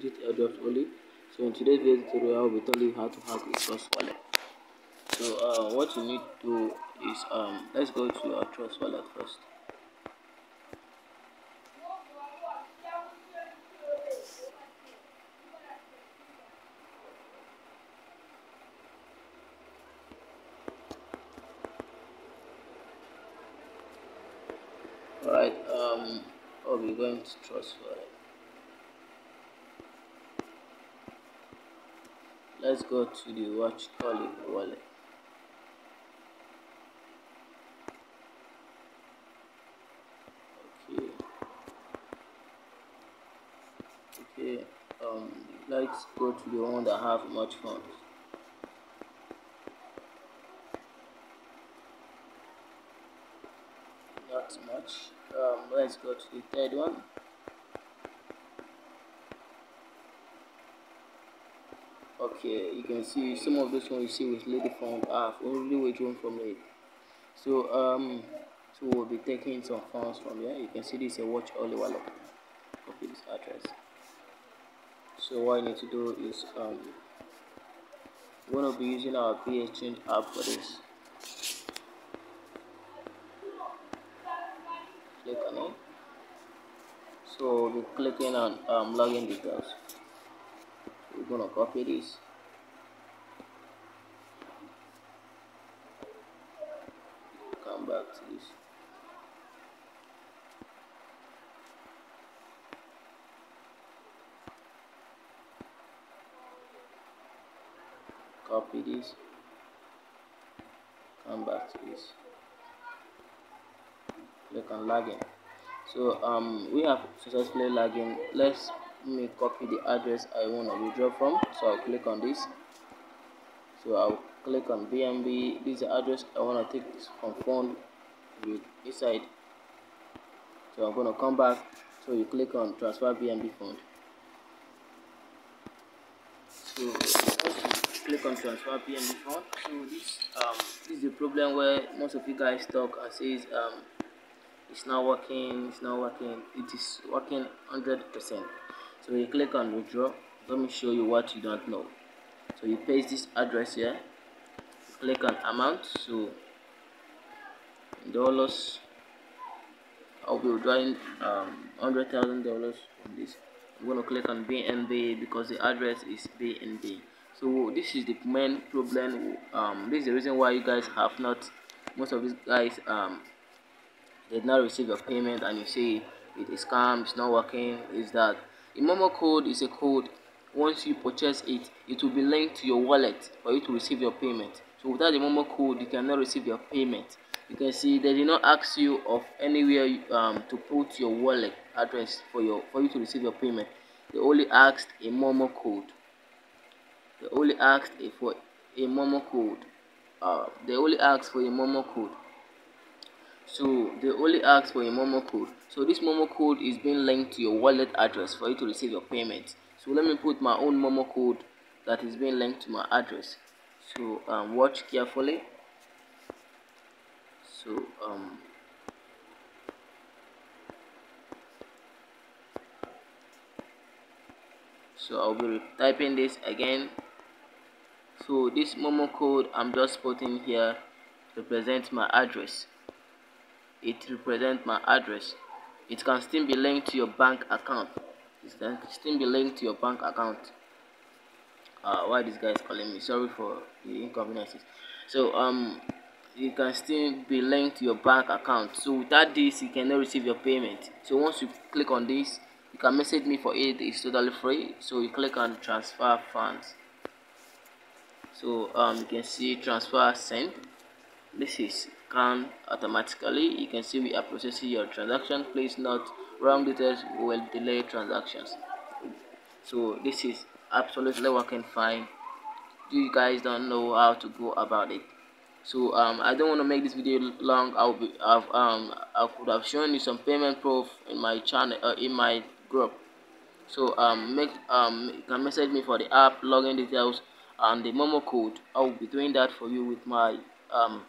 legit airdrops only so in today's video tutorial i will be telling you how to hack a trust wallet. So uh, what you need to do is um let's go to our trust wallet first. Alright, um, I'll be going to trust wallet. Let's go to the watch only wallet. Okay. Okay, um, let's go to the one that have much funds. not much um, let's go to the third one okay you can see some of those ones you see with lady fund I've only withdrawn from it so um so we'll be taking some funds from here. You can see this is a watch only wallet copy this address. So what I need to do is um we're going to be using our Bex exchange app for this. Click on it. So we'll be clicking on um, login details we're gonna copy this come back to this. Copy this. Come back to this. Click on login so um we have successfully logged let's me copy the address i want to withdraw from. So i'll click on this. So i'll click on bnb this is the address i want to take from phone with inside so i'm going to come back. So you click on transfer bnb fund so click on transfer bnb fund so this um this is the problem where most of you guys talk and says um it's not working it's not working. It is working 100 percent so you click on withdraw. Let me show you what you don't know. So you paste this address here. Click on amount. So dollars. I'll be withdrawing um hundred thousand dollars from this. I'm to click on BNB because the address is BNB so this is the main problem um this is the reason why you guys have not most of these guys um did not receive your payment and you say it is scam it's not working is that a momo code is a code. Once you purchase it it will be linked to your wallet for you to receive your payment. So without the momo code you cannot receive your payment. You can see they did not ask you of anywhere um, to put your wallet address for your for you to receive your payment. They only asked a momo code. They only asked for a momo code. Uh, they only asked for a momo code so they only ask for a momo code. So this momo code is being linked to your wallet address for you to receive your payment. So let me put my own momo code that is being linked to my address. So um, watch carefully. So um so I'll be typing this again. So this momo code I'm just putting here represents my address it represents my address. It can still be linked to your bank account. It can still be linked to your bank account. Uh, why this guy is calling me? Sorry for the inconveniences. So um you can still be linked to your bank account. So without this you cannot receive your payment. So once you click on this you can message me for it. It's totally free. So you click on transfer funds. So um you can see transfer send. This is can automatically. You can see we are processing your transaction. Please note wrong details will delay transactions. So this is absolutely working fine you guys don't know how to go about it. So um i don't want to make this video long. I'll be i've um i could have shown you some payment proof in my channel uh, in my group. So um make um you can message me for the app login details and the momo code. I will be doing that for you with my um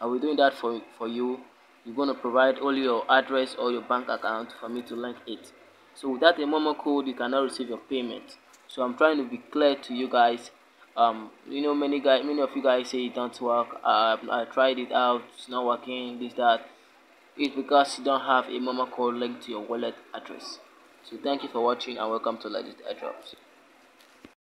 I will be doing that for, for you. You're going to provide all your address or your bank account for me to link it. so without a momo code you cannot receive your payment. So i'm trying to be clear to you guys. Um you know many guys many of you guys say it don't work. Uh, i tried it out. It's not working this that. It's because you don't have a momo code linked to your wallet address. So thank you for watching and welcome to legit airdrops